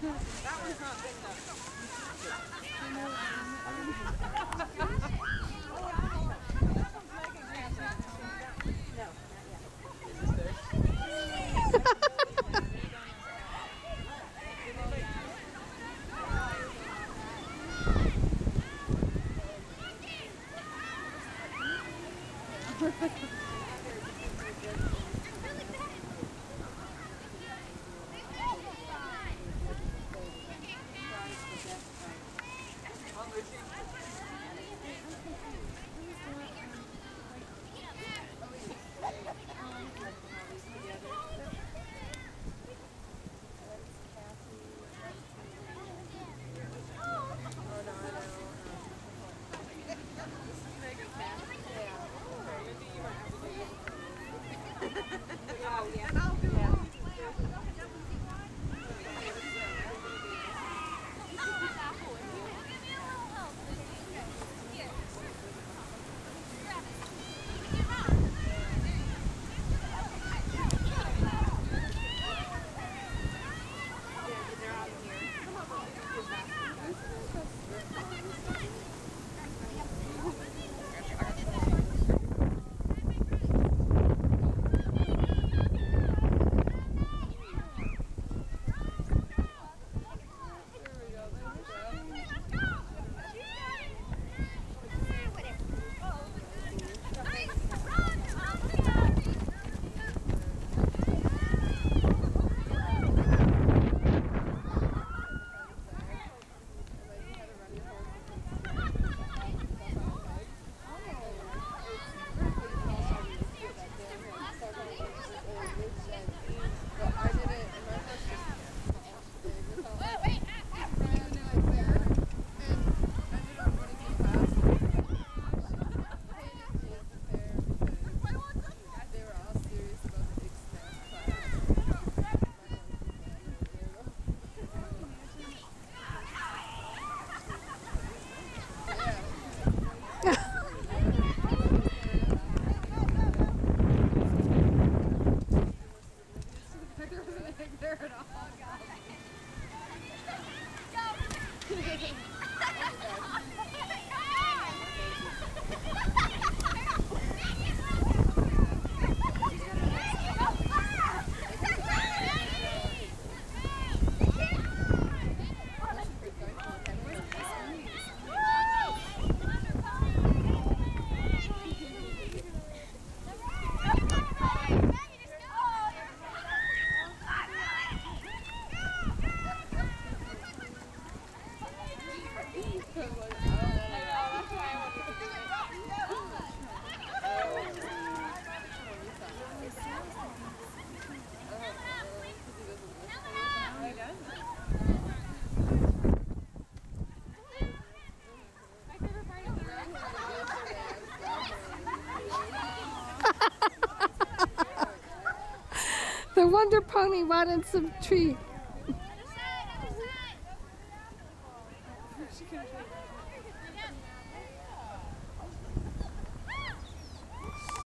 that one's not good enough. the Wonder Pony wanted some treats. She can.